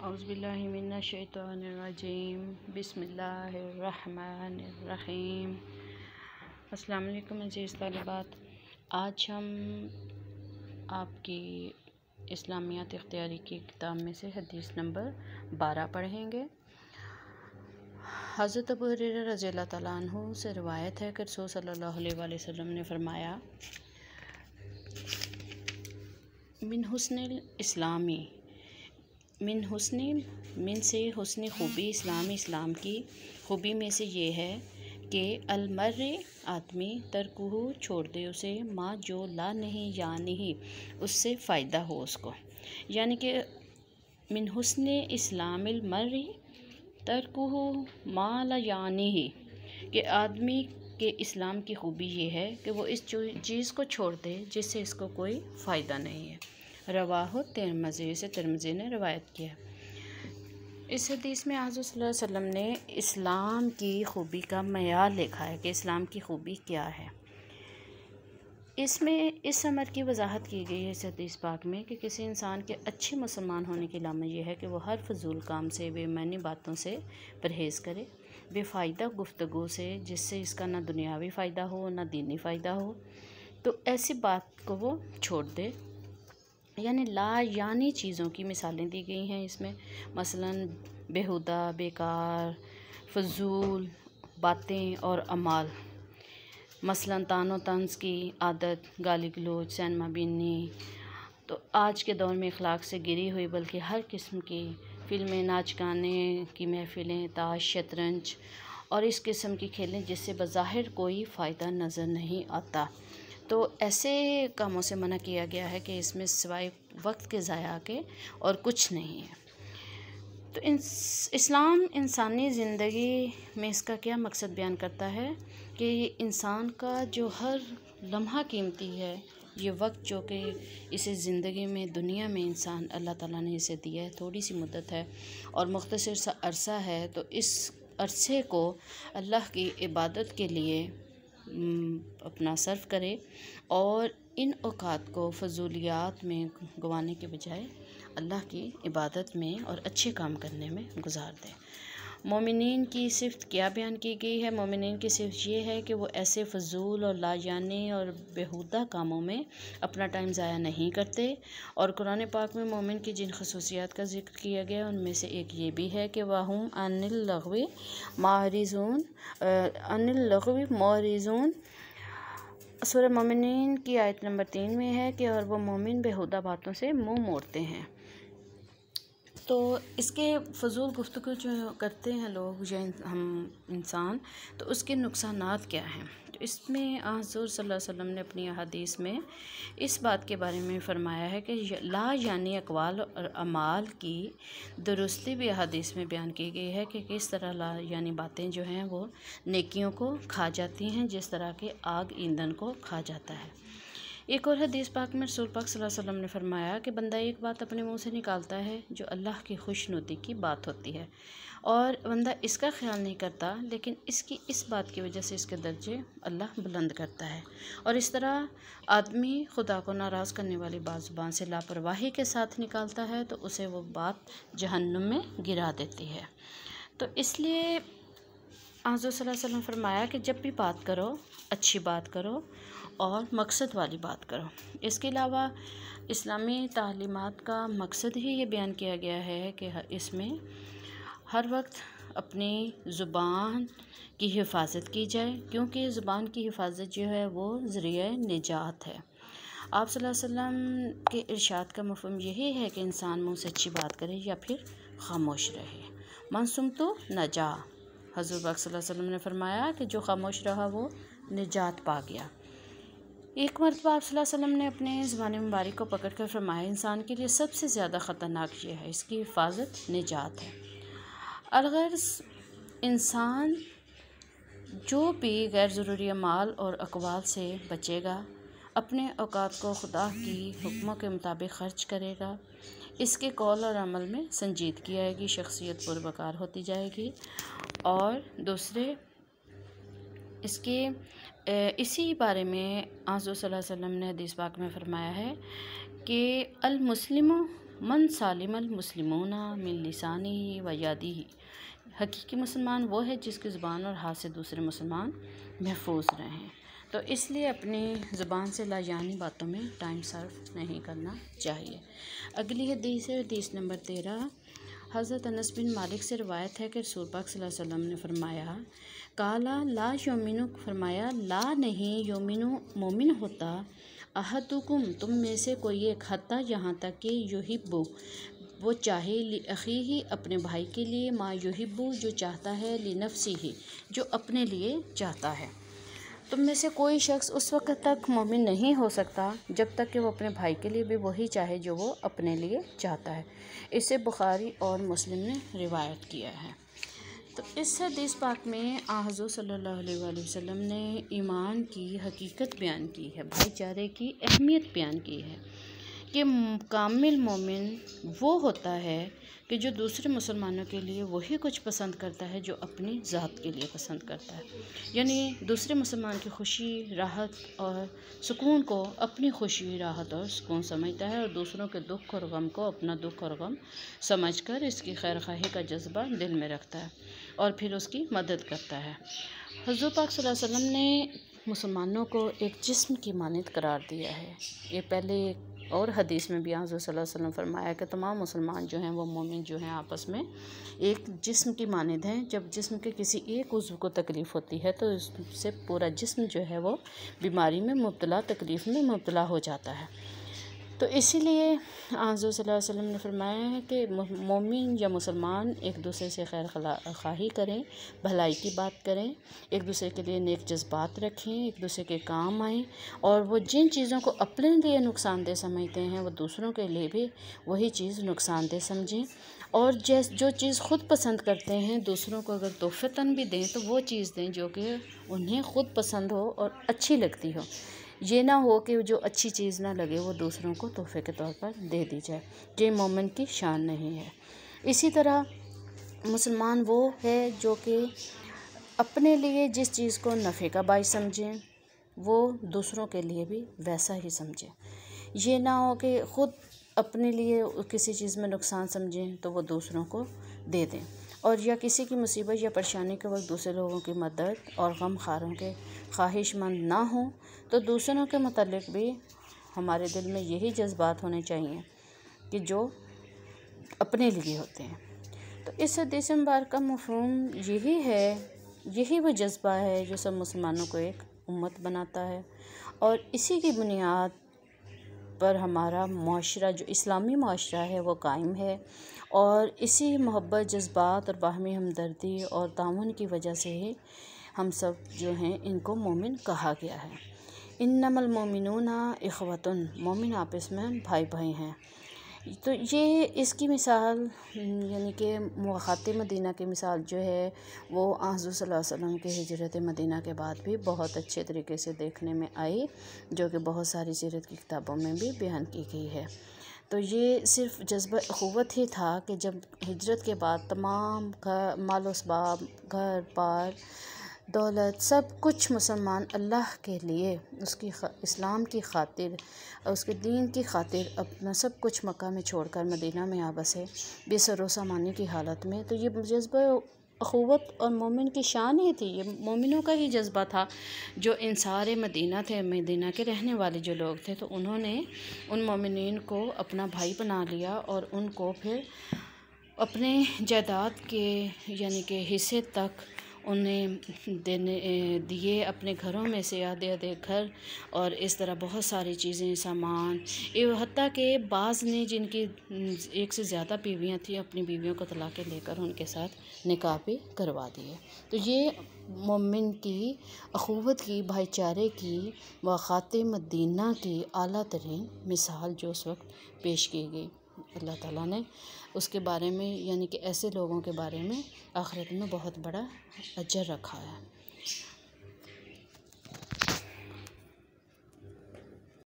अज़बिल्लिमिनशैतरजीम बिसमीम वालेकुम अज़ीज़ तलबात आज हम आपकी इस्लामियात इख्तियारी की किताब में से हदीस नंबर बारह पढ़ेंगे। हज़रत अबू रज़ी तु से रवायत है कि रसूल सल्लल्लाहु अलैहि ने फरमाया, मिन हुस्न इस्लामी मिन हुसन, मिन से हुसन खूबी इस्लाम इस्लाम की खूबी में से ये है कि अलमर आदमी तरकुहू छोड़ दे, उसे माँ जो ला नहीं, या नहीं, उससे फ़ायदा हो उसको। यानी कि मिन हुसन इस्लाम मर तरकुहू माँ ला, या नहीं, कि आदमी के इस्लाम की खूबी ये है कि वो इस चीज़ को छोड़ दे जिससे इसको कोई फ़ायदा नहीं है। रवाह तिरमज़ी से तिरमज़ी ने रवायत किया। इस हदीस में आज़म ने इस्लाम की खूबी का मैार लिखा है कि इस्लाम की खूबी क्या है। इसमें इस अमर की वजाहत की गई है इस हदीस पाक में कि किसी इंसान के अच्छे मुसलमान होने की लाम यह है कि वह हर फजूल काम से बेमानी बातों से परहेज़ करे, बेफ़ायदा गुफ्तगु से, जिससे इसका ना दुनियावी फ़ायदा हो, ना दीनी फ़ायदा हो। तो ऐसी बात को वो छोड़ दे। यानी ला यानी चीज़ों की मिसालें दी गई हैं इसमें। मसलन बेहुदा, बेकार, फजूल, बातें और अमाल। मसलन तानो तंज की आदत गाली गलोच सैनमा बीनी तो आज के दौर में अखलाक से गिरी हुई, बल्कि हर किस्म की फ़िल्में, नाच गाने की महफ़िलें, ताश, शतरंज और इस किस्म की खेलें, जिससे बज़ाहिर कोई फ़ायदा नज़र नहीं आता। तो ऐसे कामों से मना किया गया है कि इसमें सिवाय वक्त के ज़ाया के और कुछ नहीं है। तो इस्लाम इंसानी ज़िंदगी में इसका क्या मकसद बयान करता है कि इंसान का जो हर लम्हा कीमती है, ये वक्त जो कि इसे ज़िंदगी में, दुनिया में इंसान, अल्लाह ताला ने इसे दिया है, थोड़ी सी मुद्दत है और मुख्तर सा अरसा है तो इस अरसे को अल्लाह की इबादत के लिए अपना सर्व करें। और इन अवात को फजूलियात में गवाने के बजाय अल्लाह की इबादत में और अच्छे काम करने में गुजार दें। मोमिन की सिफत क्या बयान की गई है? मोमिन की सिर्फ़ ये है कि वो ऐसे फजूल और लाजानी और बेहुदा कामों में अपना टाइम ज़ाया नहीं करते और कुरान पाक में मोमिन की जिन खसूसियात का ज़िक्र किया गया उनमें से एक ये भी है कि वाहम अनिल लगवी मारिजून अनिल सुर मोमिन की आयत नंबर तीन में है कि और वो मोमिन बेहुदा बातों से मुँह मोड़ते हैं। तो इसके फजूल गुफ्तु जो करते हैं लोग या हम इंसान तो उसके नुकसान क्या हैं? तो इसमें हजूर वसल्लम ने अपनी अदीस में इस बात के बारे में फ़रमाया है कि ला यानी अकवाल और अमाल की दुरुस्ती भी अदीस में बयान की गई है कि किस तरह ला यानी बातें जो हैं वो नेकियों को खा जाती हैं, जिस तरह के आग ईंधन को खा जाता है। एक और हदीस पाक में रसूल पाक वसल्लम ने फरमाया कि बंदा एक बात अपने मुँह से निकालता है जो अल्लाह की खुशनुदी की बात होती है। और बंदा इसका ख्याल नहीं करता, लेकिन इसकी इस बात की वजह से इसके दर्जे अल्लाह बुलंद करता है। और इस तरह आदमी खुदा को नाराज़ करने वाली बात ज़ुबान से लापरवाही के साथ निकालता है तो उसे वो बात जहन्नुम में गिरा देती है। तो इसलिए आज़ू फरमाया कि जब भी बात करो, अच्छी बात करो और मकसद वाली बात करो। इसके अलावा इस्लामी तालीमत का मकसद ही ये बयान किया गया है कि इसमें हर वक्त अपनी ज़ुबान की हिफाजत की जाए, क्योंकि ज़ुबान की हिफाजत जो है वो ज़रिए निजात है। आप वसल्लम के इरशाद का मफहम यही है कि इंसान मुँह से अच्छी बात करे या फिर खामोश रहे। मनसुम तो नजा। हजूर वसल्लम ने फरमाया कि जो खामोश रहा वो निजात पा गया। एक मरतबा आप ने अपने ज़बान मुबारक को पकड़ कर फरमाया, इंसान के लिए सबसे ज़्यादा ख़तरनाक ये है, इसकी हिफाजत निजात है। अगर इंसान जो भी गैर ज़रूरी माल और अकवाल से बचेगा, अपने अवकात को खुदा की हुक्मों के मुताबिक ख़र्च करेगा, इसके कौल और अमल में संजीदगी आएगी, शख्सियत पुरबकार होती जाएगी और दूसरे इसके इसी बारे में आज़ू वसल्लम ने हदीस पाक में फ़रमाया है कि अलमुस्लिम मन सालिमल मुस्लिमोना मिन लिसानी ही व यादी ही हकीकी मुसलमान वो है जिसकी ज़ुबान और हाथ से दूसरे मुसलमान महफूज रहें। तो इसलिए अपनी ज़ुबान से लाजानी बातों में टाइम सर्व नहीं करना चाहिए। अगली हदीस है, हदीस नंबर तेरह। हज़रत अनस बिन मालिक से रवायत है कि रसूल पाक वसल्लम ने फरमाया, काला ला योमिन फरमाया, ला नहीं, योमिन मोमिन होता। अहदुकुम, तुम में से कोई एक हत्ता यहाँ तक कि युहिब्बु, वो चाहे अखी ही अपने भाई के लिए, माँ युहिब्बु जो चाहता है, ली नफसी ही, जो अपने लिए चाहता है। तुम में से कोई शख्स उस वक्त तक मोमिन नहीं हो सकता, जब तक कि वो अपने भाई के लिए भी वही चाहे जो वो अपने लिए चाहता है। इसे बुखारी और मुस्लिम ने रिवायत किया है। तो इस हदीस पाक में आहजू सल्लल्लाहु अलैहि वसल्लम ने ईमान की हकीकत बयान की है, भाईचारे की अहमियत बयान की है। कि कामिल मोमिन वो होता है कि जो दूसरे मुसलमानों के लिए वही कुछ पसंद करता है, जो अपनी ज़ात के लिए पसंद करता है। यानी दूसरे मुसलमान की खुशी, राहत और सुकून को अपनी खुशी, राहत और सुकून समझता है और दूसरों के दुख और गम को अपना दुख और गम समझकर इसकी खैर खाही का जज्बा दिल में रखता है और फिर उसकी मदद करता है। हजूर पाक वसल्लम ने मुसलमानों को एक जिस्म की मानद करार दिया है। ये पहले और हदीस में भी यहाँ वसल्लम फरमाया कि तमाम मुसलमान जो हैं, वो मोमिन जो हैं आपस में एक जिस्म की मानद हैं। जब जिस्म के किसी एक उज़्व को तकलीफ़ होती है तो उससे पूरा जिस्म जो है, वो बीमारी में मुबला तकलीफ़ में मुबला हो जाता है। तो इसीलिए आज़ वसल्लम ने फरमाया है कि मोमिन या मुसलमान एक दूसरे से खैर खाही करें, भलाई की बात करें, एक दूसरे के लिए नेक जज्बात रखें, एक दूसरे के काम आएँ और वो जिन चीज़ों को अपने लिए नुकसानदेह समझते हैं, वो दूसरों के लिए भी वही चीज़ नुकसानदेह समझें और जैस, जो चीज़ ख़ुद पसंद करते हैं, दूसरों को अगर तोहफ़तन भी दें तो वो चीज़ दें जो कि उन्हें ख़ुद पसंद हो और अच्छी लगती हो। ये ना हो कि जो अच्छी चीज़ ना लगे वो दूसरों को तोहफे के तौर पर दे दी जाए। ये मोमिन की शान नहीं है। इसी तरह मुसलमान वो है जो कि अपने लिए जिस चीज़ को नफ़े का बाई समझें, वो दूसरों के लिए भी वैसा ही समझें। ये ना हो कि ख़ुद अपने लिए किसी चीज़ में नुकसान समझें तो वो दूसरों को दे दें। और या किसी की मुसीबत या परेशानी के वक्त दूसरे लोगों की मदद और गम खारों के ख्वाहिशमंद ना हों तो दूसरों के मतलब भी हमारे दिल में यही जज्बात होने चाहिए कि जो अपने लिए होते हैं। तो इस हदीस मुबारक का मफहम यही है, यही वो जज्बा है जो सब मुसलमानों को एक उम्मत बनाता है। और इसी की बुनियाद पर हमारा माशरा, जो इस्लामी माशरा है, वो कायम है। और इसी मोहब्बत, जज्बात और बाहमी हमदर्दी और तान की वजह से ही हम सब जो हैं, इनको मोमिन कहा गया है। इन नमल मोमिनूना इखवतन। मोमिन आपस में भाई भाई हैं। तो ये इसकी मिसाल यानी कि मुखात मदीना की मिसाल जो है, वो आजू वसल्लम के हिजरत मदीना के बाद भी बहुत अच्छे तरीके से देखने में आई, जो कि बहुत सारी सीरत की किताबों में भी बयान की गई है। तो ये सिर्फ़ जज्बा अखवत ही था कि जब हिजरत के बाद तमाम घर माल इसबाब घर, पार दौलत सब कुछ मुसलमान अल्लाह के लिए, उसकी इस्लाम की खातिर, और उसके दीन की खातिर अपना सब कुछ मक्का में छोड़कर मदीना में आ बसे बेसर मानी की हालत में। तो ये जज्बा अखवत और मोमिन की शान ही थी। ये मोमिनों का ही जज्बा था, जो इन सारे मदीना थे, मदीना के रहने वाले जो लोग थे तो उन्होंने उन मोमिन को अपना भाई बना लिया और उनको फिर अपने जायदाद के, यानी कि हिस्से तक उन्हें देने दिए अपने घरों में से आधे आधे घर और इस तरह बहुत सारी चीज़ें, सामान। हती के बाज़ ने जिनकी, एक से ज़्यादा बीवियाँ थी, अपनी बीवियों को तलाक़ें लेकर उनके साथ निकाह भी करवा दिए। तो ये मोमिन की अखवत की, भाईचारे की, व ख़ात मदीना की अली तरीन मिसाल जो उस वक्त पेश की गई। अल्लाह ताला ने उसके बारे में, यानी कि ऐसे लोगों के बारे में आखिरत में बहुत बड़ा अजर रखा है।